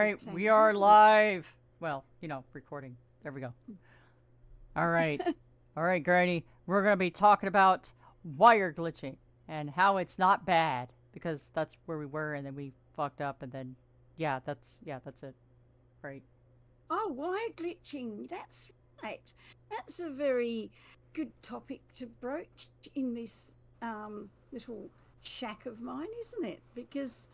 right, Thank we are live. Well, you know, recording. There we go. All right. All right, Granny. We're going to be talking about wire glitching and how it's not bad because that's where we were and then we fucked up and then yeah, that's yeah, that's it. Right. Oh, wire glitching. That's right. That's a very good topic to broach in this um, little shack of mine, isn't it? Because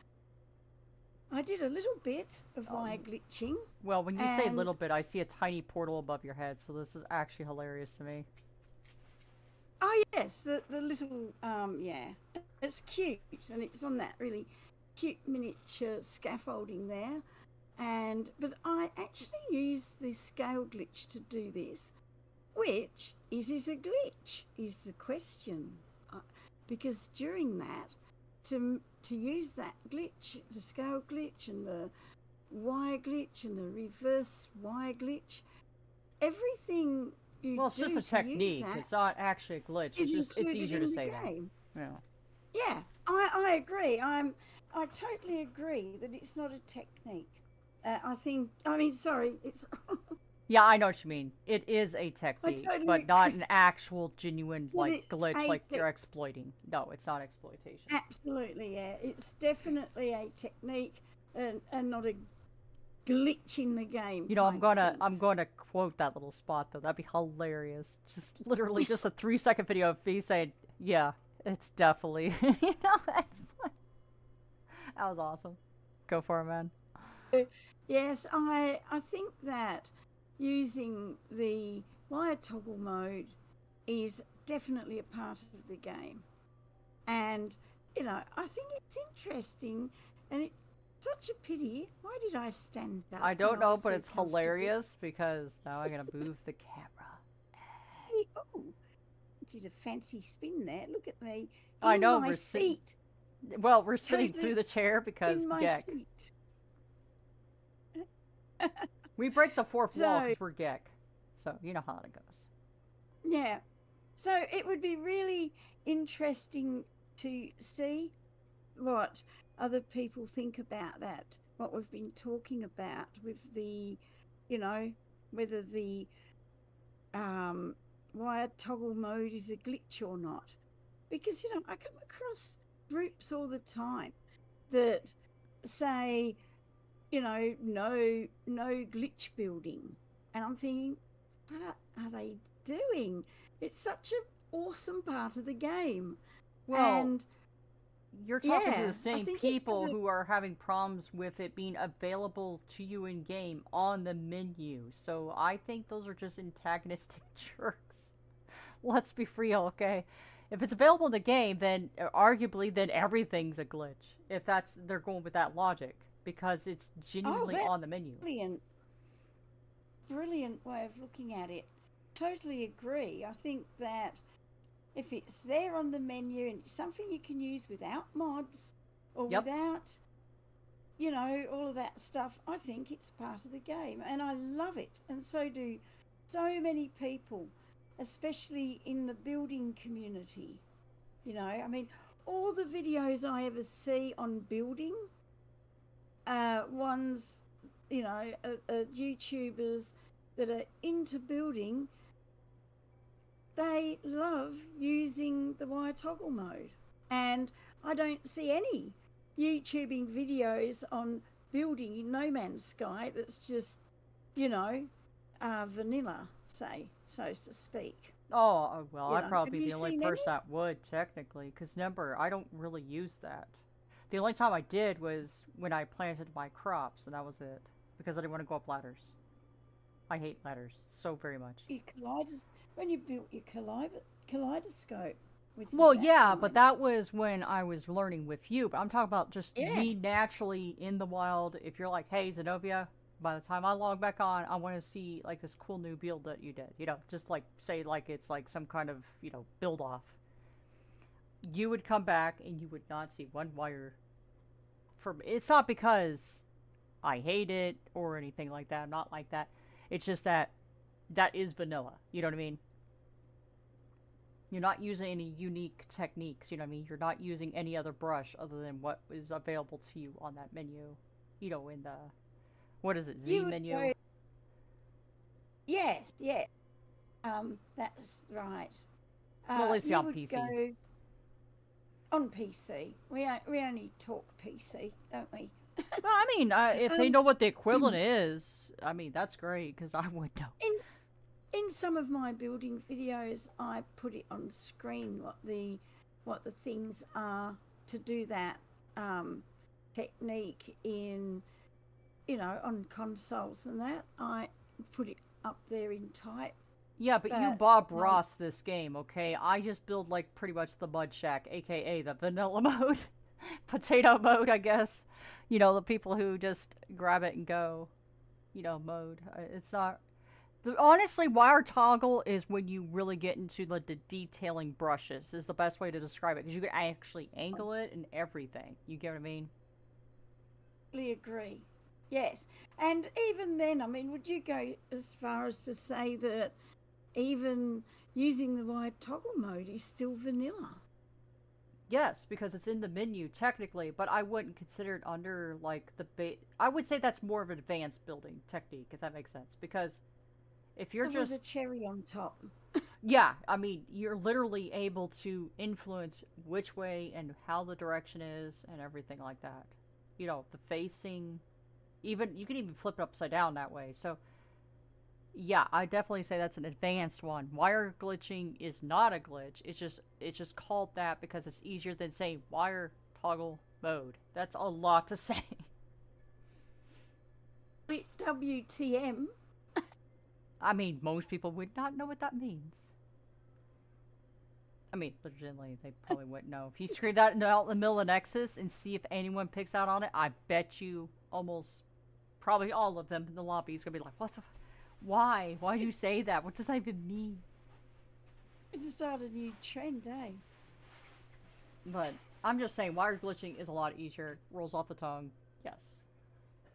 I did a little bit of Um, wire glitching. Well, when you say a little bit, I see a tiny portal above your head, so this is actually hilarious to me. Oh yes, the the little um, yeah, it's cute and it's on that really cute miniature scaffolding there. And but I actually use this scale glitch to do this. Which is is a glitch? Is the question? Uh, because during that, to to use that glitch, the scale glitch and the wire glitch and the reverse wire glitch, everything you Well, it's just a technique. It's not actually a glitch. It's just it's easier to say that. game. Yeah. Yeah, I, I agree. I'm I totally agree that it's not a technique. Uh, I think I mean sorry, it's Yeah, I know what you mean. It is a technique, totally but not an actual genuine like glitch like you're exploiting. No, it's not exploitation. absolutely yeah. It's definitely a technique and, and not a glitch in the game. You know, I'm gonna thing. I'm gonna quote that little spot though. That'd be hilarious. Just literally just a three second video of me saying, "Yeah, it's definitely." you know, that's fun. That was awesome. Go for it, man. Yes, I I think that using the wire toggle mode is definitely a part of the game. And you know, I think it's interesting and it's such a pity. Why did I stand up? I don't know, was but so it's hilarious because now I'm gonna move the camera. Hey, Oh, did a fancy spin there. Look at me. I in know, my we're seat. Well, we're sitting Totally through the chair because in my Gek. seat. We break the fourth wall So- because we're Gek. So you know how it goes. Yeah. So it would be really interesting to see what other people think about that, what we've been talking about with the, you know, whether the um, wire toggle mode is a glitch or not. Because, you know, I come across groups all the time that say, you know, no, no glitch building. And I'm thinking, what are they doing? It's such an awesome part of the game. Well, and You're talking to Yeah, I the same people gonna- who are having problems with it being available to you in game on the menu. So I think those are just antagonistic jerks. Let's be real, okay? If it's available in the game, then uh, arguably then everything's a glitch. If that's they're going with that logic because it's oh, genuinely that- on the menu. brilliant, brilliant way of looking at it. Totally agree. I think that if it's there on the menu and it's something you can use without mods or Yep. without, you know, all of that stuff, I think it's part of the game. And I love it. And so do so many people, especially in the building community. You know, I mean, all the videos I ever see on building, uh, ones, you know, uh, uh, YouTubers that are into building, they love using the wire toggle mode. And I don't see any YouTubing videos on building in No Man's Sky that's just, you know, uh, vanilla, say, so to speak. Oh, uh, well, You I'd know, probably be the only person that would, technically. Because remember, I don't really use that. The only time I did was when I planted my crops, and that was it. Because I didn't want to go up ladders. I hate ladders so very much. Your kaleidos- when you built your kaleido- kaleidoscope with Well, yeah, time. but that was when I was learning with you. But I'm talking about just Yeah. me naturally in the wild. If you're like, hey, Zinoviya, by the time I log back on, I want to see like this cool new build that you did. You know, just like say like it's like some kind of you know build off. You would come back and you would not see one wire. For it's not because I hate it or anything like that. I'm not like that. It's just that that is vanilla. You know what I mean? You're not using any unique techniques, you know what I mean? You're not using any other brush other than what is available to you on that menu, you know, in the What is it? Z you menu. go- yes, yes. Um, that's right. Uh, Well, at least you on would PC. go on PC. We we only talk PC, don't we? Well, I mean, uh, if they Um, know what the equivalent is, I mean, that's great because I would know. In in some of my building videos, I put it on screen what the what the things are to do that um, technique in you know on consoles and that. I put it up there in type. Yeah, but you Bob um, Ross this game, okay? I just build like pretty much the Mud Shack, aka the vanilla mode, potato mode, I guess. You know, the people who just grab it and go, you know, mode. Uh, It's not. The, honestly, wire toggle is when you really get into like the detailing brushes. Is the best way to describe it because you can actually angle it and everything. You get what I mean? Agree. Yes, and even then, I mean, would you go as far as to say that even using the wire toggle mode is still vanilla? Yes, because it's in the menu technically, but I wouldn't consider it under like the ba- I would say that's more of an advanced building technique, if that makes sense. Because if you're There just a cherry on top. yeah, I mean, you're literally able to influence which way and how the direction is and everything like that. You know, the facing, even you can even flip it upside down that way. So yeah, I definitely say that's an advanced one. Wire glitching is not a glitch. It's just it's just called that because it's easier than saying wire toggle mode. That's a lot to say. Wait, WTM. I mean, most people would not know what that means. I mean, legitimately, they probably wouldn't know. If you scream that out in the middle of Nexus and see if anyone picks out on it, I bet you almost, probably all of them in the lobby is gonna be like, "What the? Why? Why do you say that? What does that even mean?" It's to start a new trend, eh? But I'm just saying, wire glitching is a lot easier. Rolls off the tongue. Yes.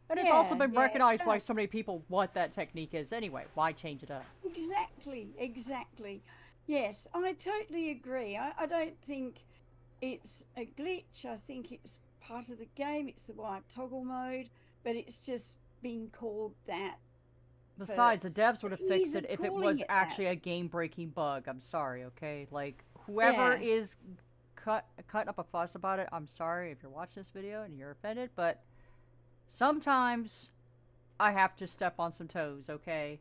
And it's also been yeah, recognized by so many people what that technique is anyway. Why change it up? Exactly, exactly. Yes, I totally agree. I, I don't think it's a glitch. I think it's part of the game. It's the wire toggle mode, but it's just been called that. Besides, the devs would have fixed it if it was it that. actually a game-breaking bug. I'm sorry, okay? Like whoever Yeah. is cut cutting up a fuss about it, I'm sorry if you're watching this video and you're offended, but sometimes I have to step on some toes, okay?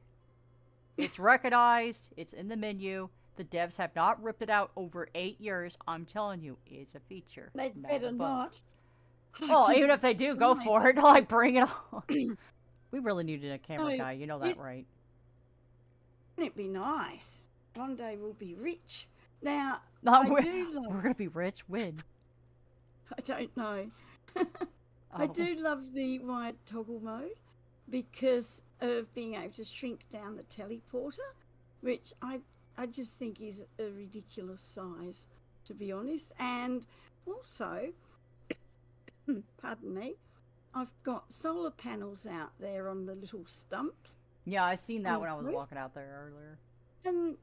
It's recognized, it's in the menu. The devs have not ripped it out over 8 years. I'm telling you, it's a feature. A better not. Well, just- even if they do, oh go oh my for it. Like, bring it on. we really needed a camera No, guy. You know that, it- right? wouldn't it be nice? One day we'll be rich. Now, No, I we're, do love- we're gonna be rich. When? I don't know. I Oh. do love the wire toggle mode because of being able to shrink down the teleporter, which I I just think is a ridiculous size, to be honest. And also, pardon me, I've got solar panels out there on the little stumps, Yeah, I seen that when I was walking out there earlier. and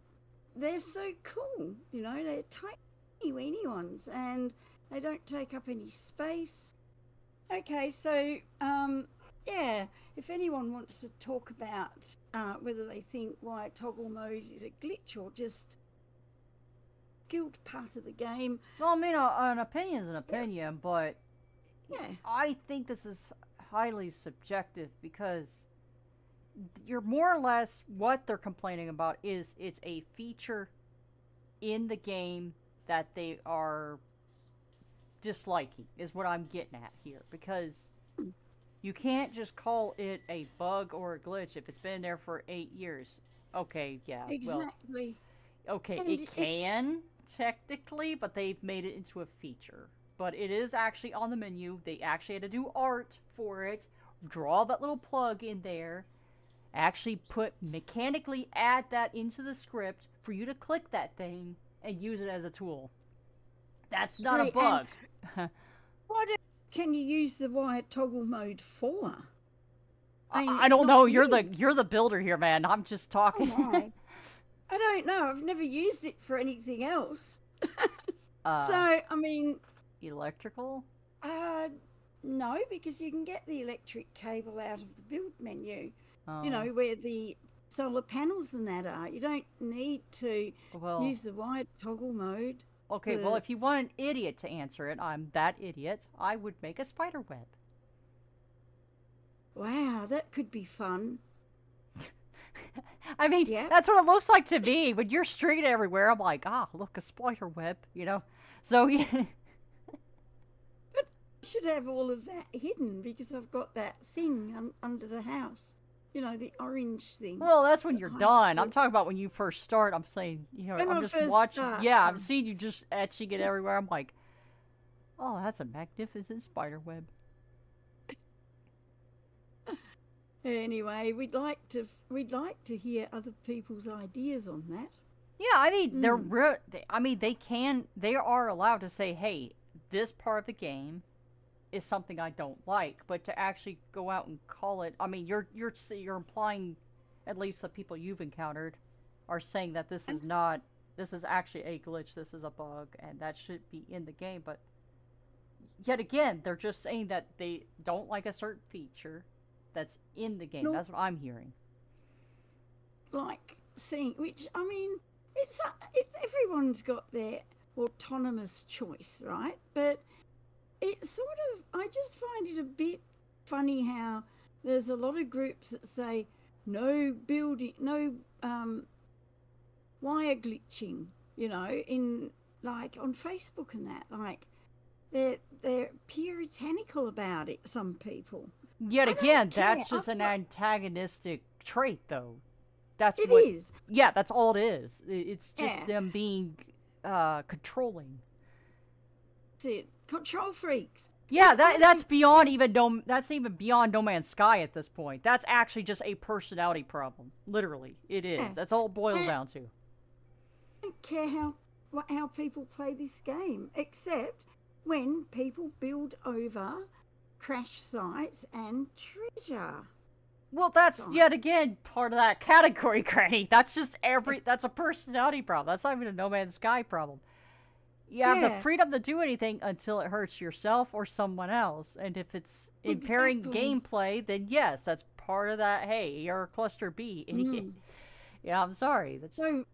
they're so cool. You know, they're tiny weeny ones, and they don't take up any space. Okay, so um, yeah, if anyone wants to talk about uh, whether they think wire toggle mode is a glitch or just skilled part of the game, Well, I mean, uh, an opinion is an opinion, but yeah, I think this is highly subjective because you're more or less what they're complaining about is it's a feature in the game that they are disliking is what I'm getting at here because you can't just call it a bug or a glitch if it's been there for 8 years. Okay, yeah. Well, exactly. Okay, And it can technically, but they've made it into a feature. But it is actually on the menu. They actually had to do art for it, draw that little plug in there, actually put mechanically add that into the script for you to click that thing and use it as a tool. That's not a bug. What can you use the wire toggle mode for? I, mean, I don't know. You're the you're the builder here, man. I'm just Oh talking. my. I don't know. I've never used it for anything else. uh, so, I mean, electrical. uh, no, because you can get the electric cable out of the build menu. Oh, You know where the solar panels and that are. You don't need to well, use the wired toggle mode. okay. Well, if you want an idiot to answer it, I'm that idiot. I would make a spider web. Wow, that could be fun. I mean, Yeah. that's what it looks like to me. When you're street everywhere, I'm like, ah, look, a spider web, you know? So, yeah. Should have all of that hidden because I've got that thing un- under the house. You know, the orange thing. Well, that's when you're done. I'm talking about when you first start. I'm saying, you know, When I'm I just watching. start, Yeah, I'm seeing you just etching it everywhere. I'm like, oh, that's a magnificent spider web. Anyway, we'd like to we'd like to hear other people's ideas on that. Yeah, I mean, they're Mm. re- I mean, they can. They are allowed to say, hey, this part of the game is something I don't like. But to actually go out and call it, I mean, you're you're you're implying, at least the people you've encountered, are saying that this is not. This is actually a glitch. This is a bug, and that should be in the game. But yet again, they're just saying that they don't like a certain feature that's in the game. No. That's what I'm hearing. Like seeing which I mean, it's it's everyone's got their autonomous choice, right? But it's sort of I just find it a bit funny how there's a lot of groups that say no building, no um, wire glitching, you know, in like on Facebook and that, like they're they're puritanical about it. Some people, Yet I again, that's just I'm an not- antagonistic trait, though. That's it what. is. Yeah, that's all it is. It's just Yeah. them being uh, controlling. It's it. Control freaks. Yeah, That's that that's beyond even no. That's even beyond No Man's Sky at this point. That's actually just a personality problem. Literally, it is. Yeah. That's all it boils Yeah. down to. I don't care how what, how people play this game, except when people build over crash sites and treasure. Well, that's yet again part of that category, Granny. That's just every. That's a personality problem. That's not even a No Man's Sky problem. You have the freedom to do anything until it hurts yourself or someone else. And if it's impairing Exactly. gameplay, then yes, that's part of that. Hey, you're a cluster B. Mm. yeah, I'm sorry. That's So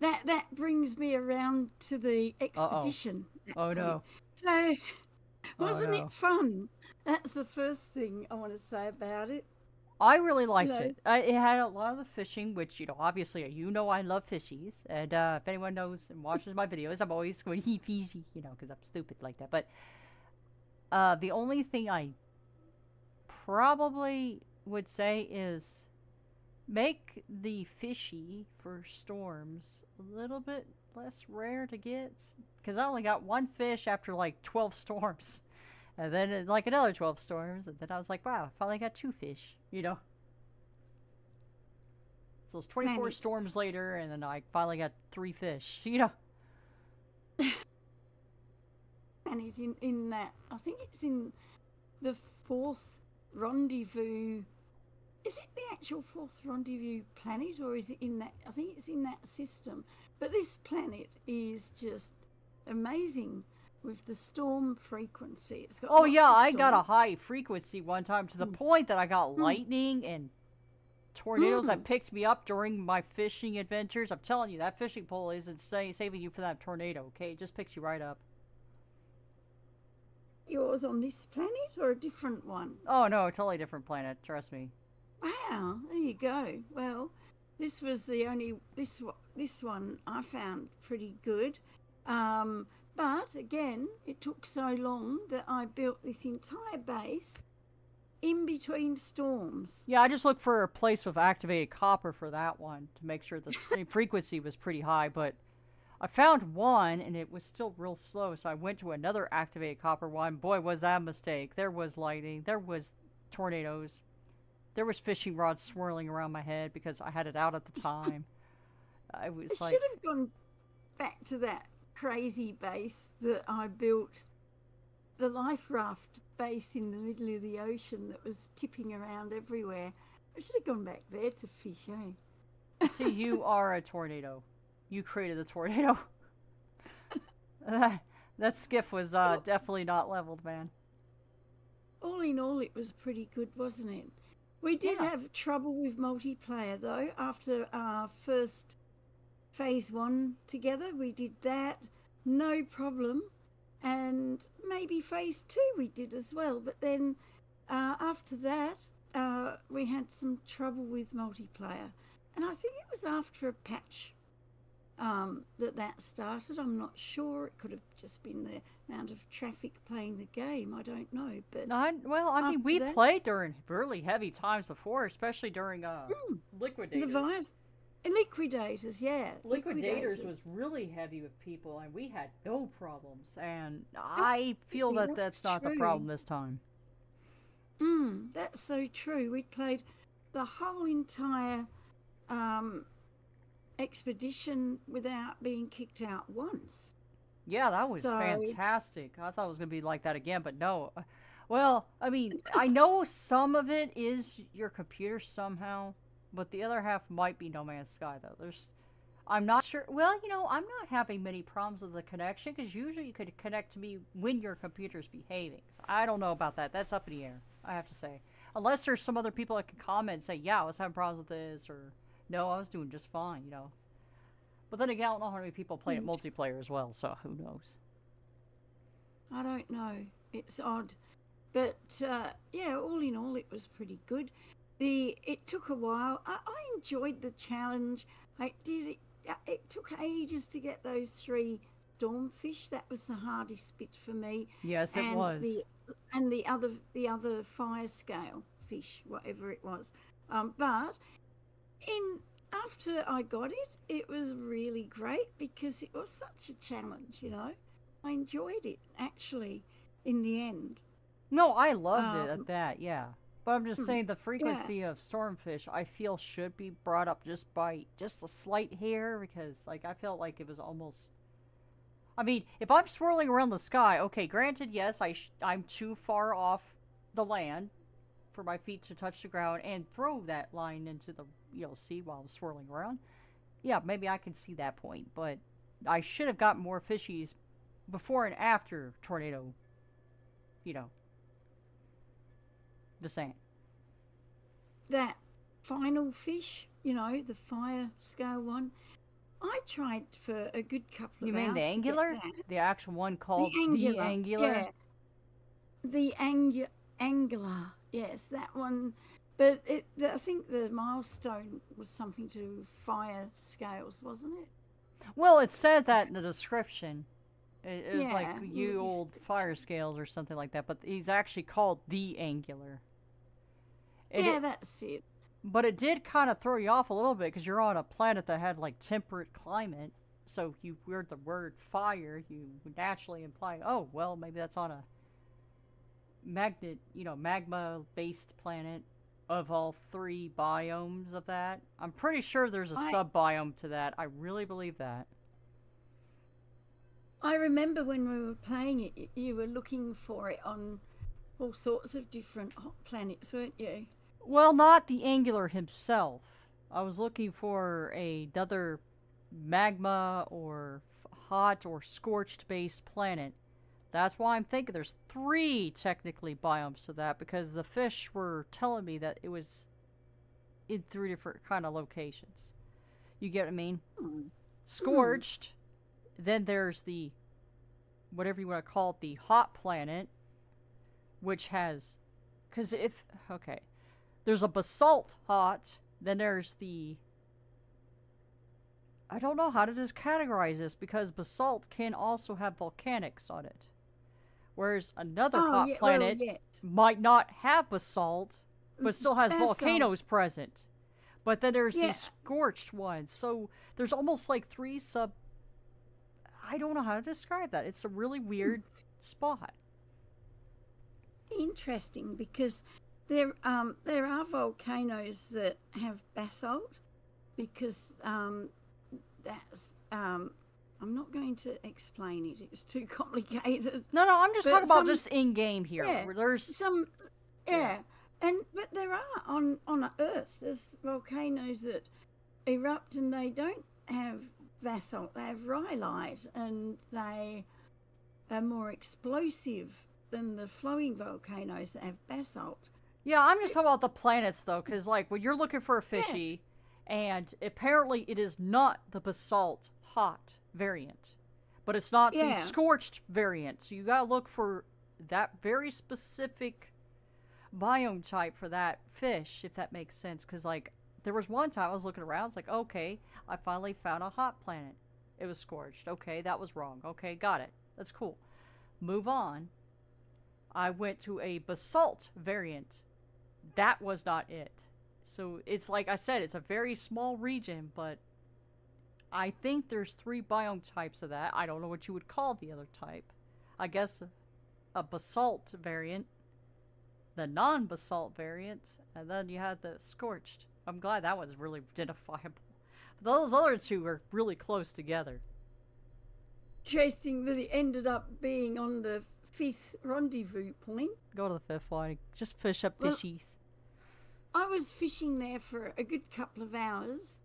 that that brings me around to the expedition. oh no. So Oh, wasn't no. it fun? That's the first thing I want to say about it. I really liked it. I, it had a lot of the fishing, which you know, obviously, you know, I love fishies, and uh, if anyone knows and watches my videos, I'm always going he fishy, you know, because I'm stupid like that. But uh, the only thing I probably would say is make the fishy for storms a little bit less rare to get, because I only got one fish after like 12 storms. And then uh, like another 12 storms, and then I was like, wow, I finally got two fish, you know? So it's 24 Managed. storms later, and then I finally got three fish, you know? And it's in, in that I think it's in the fourth rendezvous. Is it the actual fourth rendezvous planet, or is it in that? I think it's in that system. But this planet is just amazing with the storm frequency. It's got Oh, yeah, I got a high frequency one time to the Mm. point that I got Mm. lightning and tornadoes that Mm. picked me up during my fishing adventures. I'm telling you, that fishing pole isn't sa- saving you for that tornado, okay? It just picks you right up. yours on this planet or a different one. Oh, no, totally different planet, trust me. Wow, there you go. Well, this was the only this this one I found pretty good. Um, but again, it took so long that I built this entire base in between storms. Yeah, I just looked for a place with activated copper for that one to make sure the frequency was pretty high, but I found one and it was still real slow, so I went to another activated copper one. Boy, was that a mistake. There was lightning, there was tornadoes, there was fishing rods swirling around my head because I had it out at the time. I was like, should have gone back to that crazy base that I built, the life raft base in the middle of the ocean that was tipping around everywhere. I should have gone back there to fish, eh? see, you are a tornado. You created the tornado. that, skiff was uh, definitely not leveled, man. all in all, it was pretty good, wasn't it? We did Yeah. have trouble with multiplayer though. After our first phase one together, we did that, no problem. And maybe phase two we did as well. But then uh, after that, uh, we had some trouble with multiplayer. And I think it was after a patch um, that that started. I'm not sure. It could have just been the amount of traffic playing the game. I don't know. But I, well, I mean, we that- played during really heavy times before, especially during uh, Hmm, Liquidators. Leviath- Liquidators, yeah. Liquidators was really heavy with people, and we had no problems. And I feel that that's that's not the problem this time. Mm, that's so true. We played the whole entire um, expedition without being kicked out once. Yeah, that was So- fantastic. I thought it was going to be like that again, but no. Uh, Well, I mean, I know some of it is your computer somehow, but the other half might be No Man's Sky, though. There's. I'm not sure. Well, you know, I'm not having many problems with the connection because usually you could connect to me when your computer's behaving. So I don't know about that. That's up in the air, I have to say. Unless there's some other people that can comment and say, yeah, I was having problems with this, or no, I was doing just fine, you know. But then again, I don't know how many people play it multiplayer as well, so who knows? I don't know. It's odd. But uh, yeah, all in all, it was pretty good. The It took a while. I, I enjoyed the challenge. I did it. uh, It took ages to get those three stormfish. That was the hardest bit for me. Yes, it and was. The, and the other, the other fire scale fish, whatever it was. Um, but in after I got it, it was really great because it was such a challenge. You know, I enjoyed it actually. In the end, No, I loved it Um, at that, yeah. But I'm just hmm, saying the frequency of stormfish I feel should be brought up just by just a slight hair because like I felt like it was almost I mean, if I'm swirling around the sky, okay, granted, yes, I sh- I'm too far off the land for my feet to touch the ground and throw that line into the you know sea while I'm swirling around. Yeah, maybe I can see that point, but I should have got more fishies before and after tornado. You know, the same. that final fish, you know, the fire scale one, I tried for a good couple of You mean the angular? The actual one called the angular, angular? Yeah. The angu- angular, yes, that one. But it, the, I think the milestone was something to fire scales, wasn't it? Well, it said that in the description. It, it was like you old fire scales or something like that, but he's actually called the angular. It- yeah, it- that's it. but it did kind of throw you off a little bit because you're on a planet that had like temperate climate. So you heard the word fire, you would naturally imply, oh, well, maybe that's on a magnet, you know, magma-based planet of all three biomes of that. I'm pretty sure there's a I- sub biome to that. I really believe that. I remember when we were playing it, you were looking for it on all sorts of different hot planets, weren't you? Well, not the angular himself. I was looking for another magma or hot or scorched based planet. That's why I'm thinking there's three technically biomes to that because the fish were telling me that it was in three different kind of locations. You get what I mean? Hmm. Scorched. Then there's the whatever you want to call it, the hot planet, which has because if okay, there's a basalt hot. Then there's the I don't know how to just categorize this because basalt can also have volcanics on it, whereas another Oh, hot yeah, well, planet yeah. might not have basalt but mm, still has Basalt. Um, volcanoes present. But then there's Yeah. the scorched ones. So there's almost like three sub. I don't know how to describe that. It's a really hmm. weird spot. Interesting because there um there are volcanoes that have basalt because um that's um I'm not going to explain it. It's too complicated. No, no, I'm just But talking about some- just in game here. yeah, there's Some yeah. Yeah. And but there are on on Earth there's volcanoes that erupt and they don't have basalt. They have rhyolite and they are more explosive than the flowing volcanoes that have basalt. Yeah, I'm just talking about the planets though, because like when you're looking for a Yeah. fishy, and apparently it is not the basalt hot variant, but it's not the scorched variant. So you gotta look for that very specific biome type for that fish, if that makes sense. Because like there was one time I was looking around, it's like okay, I finally found a hot planet. It was scorched. Okay, that was wrong. Okay, got it. That's cool. Move on. I went to a basalt variant. That was not it. So it's like I said, it's a very small region, but I think there's three biome types of that. I don't know what you would call the other type. I guess a, basalt variant, the non basalt variant, and then you had the scorched. I'm glad that was really identifiable. Those other two are really close together. Interesting that it ended up being on the fifth rendezvous point. Go to the fifth one. Just fish up Well, fishies. I was fishing there for a good couple of hours,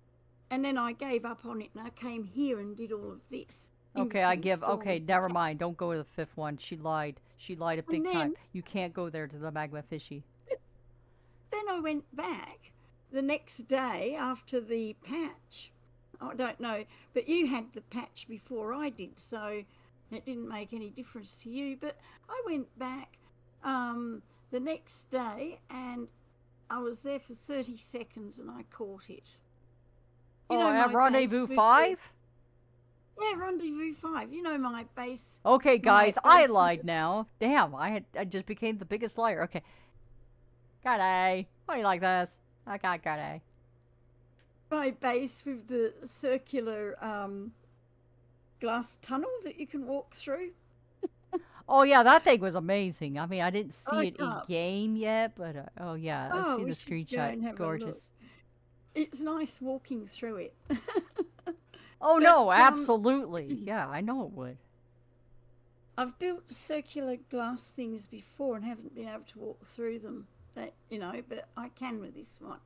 and then I gave up on it, and I came here and did all of this. Okay, I give. Okay, never mind. Don't go to the fifth one. She lied. She lied a big And time. You can't go there to the magma fishy. Then I went back the next day after the patch. I don't know, but you had the patch before I did, so it didn't make any difference to you. But I went back um, the next day and I was there for 30 seconds and I caught it. You oh, know at my Rendezvous base with the- 5? Yeah, Rendezvous 5. You know my base. Okay, guys, I lied now. Damn, I had I just became the biggest liar. Okay. Got A. Why do you like this? I got got A. My base with the circular um, glass tunnel that you can walk through. Oh yeah, that thing was amazing. I mean, I didn't see I it in game yet, but uh, oh yeah, I Oh, see the screenshot. It's have a look. gorgeous. It's nice walking through it. Oh But, no, um, absolutely. Yeah, I know it would. I've built circular glass things before and haven't been able to walk through them. That you know, but I can with this one.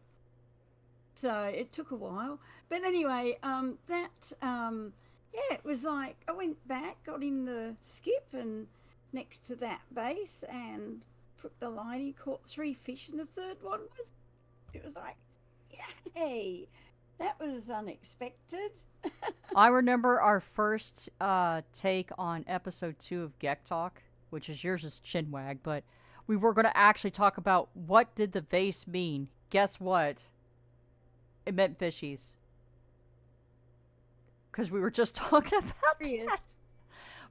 So it took a while, but anyway, um, that um, yeah, it was like I went back, got in the skiff, and next to that base, and put the line He caught three fish, and the third one was. It was like, yay, that was unexpected. I remember our first uh, take on episode two of Gek Talk, which is yours is Chinwag, but we were going to actually talk about what did the vase mean. Guess what? It meant fishies. Because we were just talking about. Yes.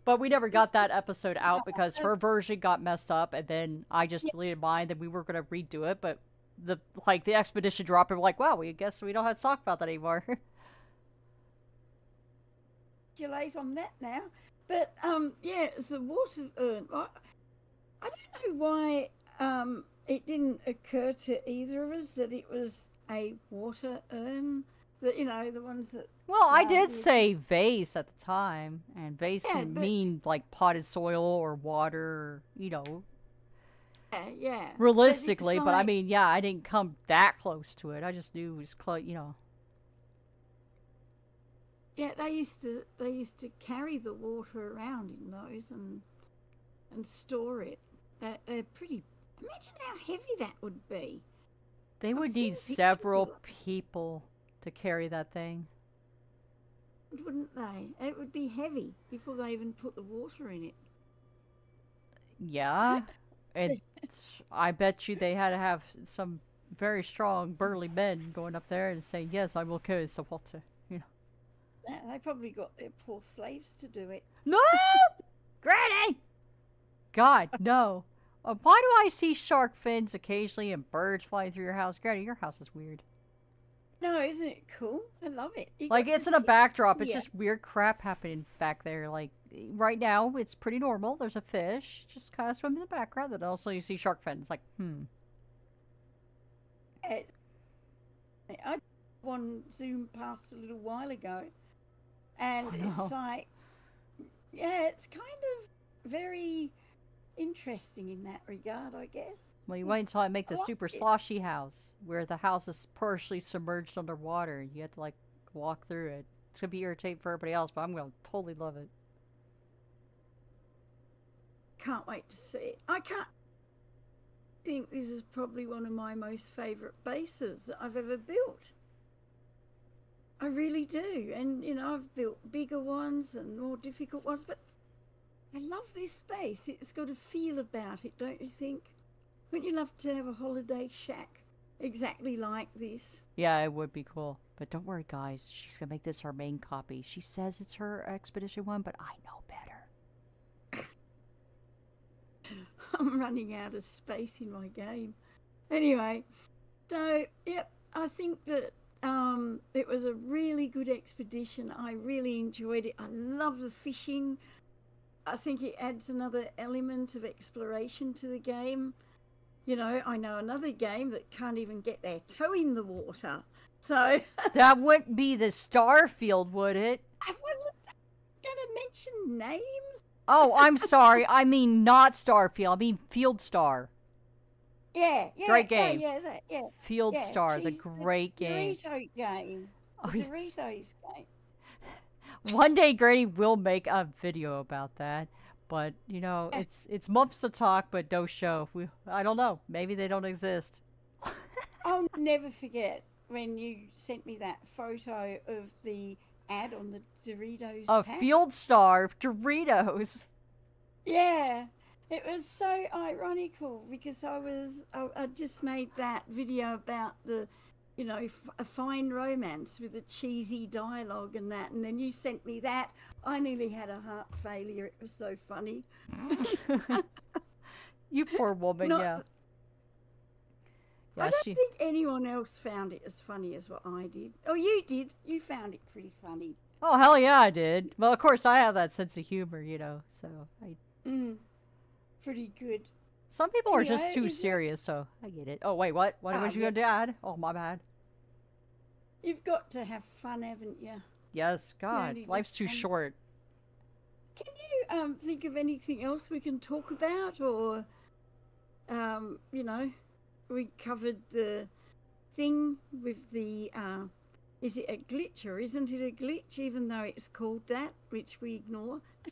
But we never got that episode out because her version got messed up, and then I just deleted mine. Then we were gonna redo it, but the like the expedition dropped, and we're like, wow, we guess we don't have to talk about that anymore. speculate on that now. But um, yeah, it's the water urn. I, I don't know why um, it didn't occur to either of us that it was a water urn. That you know, the ones that Well, I did say vase at the time, and vase Yeah, can but- mean like potted soil or water, or, you know, yeah, yeah. But realistically. But I like- mean, yeah, I didn't come that close to it. I just knew it was close, you know. yeah, they used to they used to carry the water around in those and and store it. They're, they're pretty. Imagine how heavy that would be. They would need several people to carry that thing. Wouldn't they? It would be heavy before they even put the water in it. Yeah, and I bet you they had to have some very strong, burly men going up there and saying, "Yes, I will carry the water." You know. They probably got their poor slaves to do it. No, Granny. God, no. Uh, why do I see shark fins occasionally and birds flying through your house, Granny? Your house is weird. No, isn't it cool? I love it. You Like it's in a backdrop. It's yeah. just weird crap happening back there. Like right now, it's pretty normal. There's a fish just kind of swimming in the background, and also you see shark fins. Like, hmm. Yeah. I one zoom past a little while ago, and Oh, no. it's like, yeah, it's kind of very interesting in that regard, I guess. Well, you wait until I make I the like super sloshy house, where the house is partially submerged underwater. You have to like walk through it. It's gonna be irritating for everybody else, but I'm gonna totally love it. can't wait to see it. I can't think this is probably one of my most favourite bases that I've ever built. I really do. And, you know, I've built bigger ones and more difficult ones, but I love this space. It's got a feel about it, don't you think? Wouldn't you love to have a holiday shack exactly like this? Yeah, it would be cool. But don't worry, guys. She's gonna make this our main copy. She says it's her expedition one, but I know better. I'm running out of space in my game. Anyway, so yep, I think that um, it was a really good expedition. I really enjoyed it. I love the fishing. I think it adds another element of exploration to the game. You know, I know another game that can't even get their toe in the water. So that wouldn't be the Starfield, would it? I wasn't going to mention names. Oh, I'm sorry. I mean not Starfield. I mean Field Star. Yeah, yeah, great game. yeah, that, yeah. Field yeah, Star, the geez, great game. Dorito game. Oh, The yeah. Doritos game. One day Granny will make a video about that. But you know, eh. it's it's months to talk, but no show. We I don't know. Maybe they don't exist. I'll never forget when you sent me that photo of the ad on the Doritos A pack. Field Star Doritos. Yeah, it was so ironical because I was I, I just made that video about the, you know, f- a fine romance with a cheesy dialogue and that, and then you sent me that. I nearly had a heart failure. It was so funny. you poor woman, Not yeah. th- Yeah, I don't she think anyone else found it as funny as what I did. Oh, you did. You found it pretty funny. Oh hell yeah, I did. Well, of course I have that sense of humor, you know. So I, Mm, pretty good. some people are just too serious, so I get it. Oh wait, what? What Ah, was you yeah. gonna add? Oh my bad. You've got to have fun, haven't you? Yes, God, to life's too fun. short. Can you um, think of anything else we can talk about, or um, you know, we covered the thing with the. Uh, is it a glitch or isn't it a glitch? Even though it's called that, which we ignore.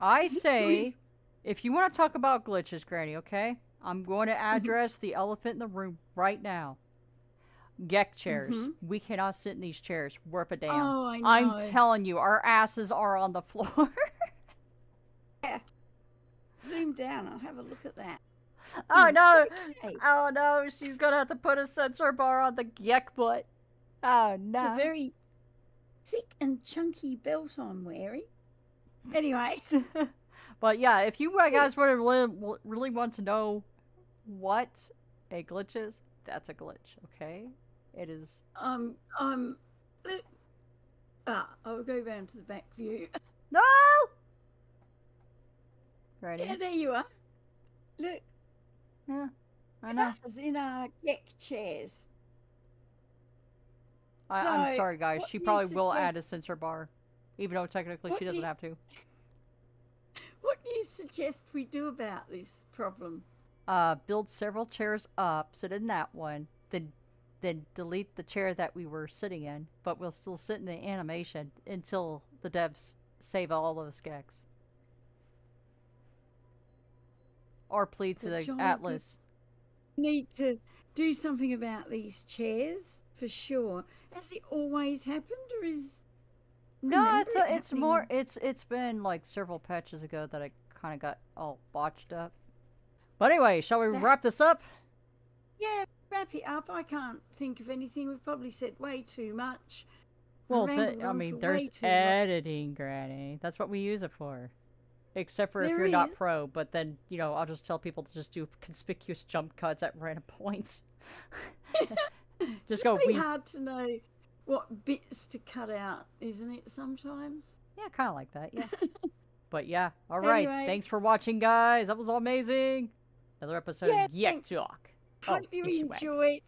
I say, if you want to talk about glitches, Granny, okay? I'm going Mm-hmm. to address the elephant in the room right now. Gek chairs. Mhm. We cannot sit in these chairs. Worth a damn. Oh, I know. I'm telling you, our asses are on the floor. Zoom down. I'll have a look at that. oh no! okay. Oh no! She's gonna have to put a sensor bar on the Gek butt. Oh no! It's a very thick and chunky belt I'm wearing. Anyway, but yeah, if you guys want to really, really want to know what a glitch is, that's a glitch. Okay, it is. um, um, ah, I'll go round to the back view. No. Ready? Yeah, there you are. Look, Yeah, I know. us in our deck chairs. I, I'm So, sorry, guys. She probably will add a sensor bar, even though technically she doesn't you- have to. What do you suggest we do about this problem? Uh, build several chairs up, sit in that one, then then delete the chair that we were sitting in, but we'll still sit in the animation until the devs save all those Geks. Or plead to the John, Atlas. Need to do something about these chairs for sure. Has it always happened, or is No, it's it a, it's more it's it's been like several patches ago that I kind of got all botched up. But anyway, shall we That- wrap this up? yeah? Wrap it up. I can't think of anything. We've probably said way too much. Well, the, I mean, there's way too long. editing, Granny. That's what we use it for. Except for if you're not pro, but then, you know, I'll just tell people to just do conspicuous jump cuts at random points. It's just go, really we, hard to know what bits to cut out, isn't it? Sometimes. yeah, kind of like that, yeah. but yeah, all right. Anyway. Thanks for watching, guys. That was amazing. Another episode Yeah, of Yak. Talk. Oh, Hope you you enjoyed.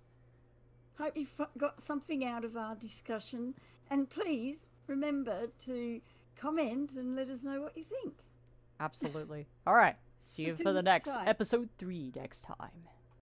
Hope you got something out of our discussion. And please remember to comment and let us know what you think. Absolutely. All right. See you for the next next time. episode three next time.